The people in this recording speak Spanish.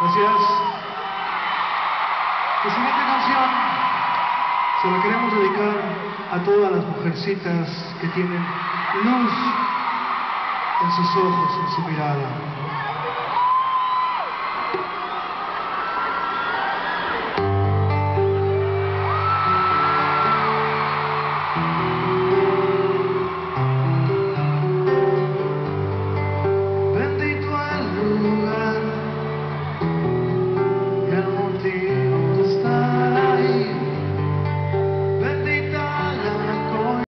Gracias. La siguiente canción se la queremos dedicar a todas las mujercitas que tienen luz en sus ojos, en su mirada.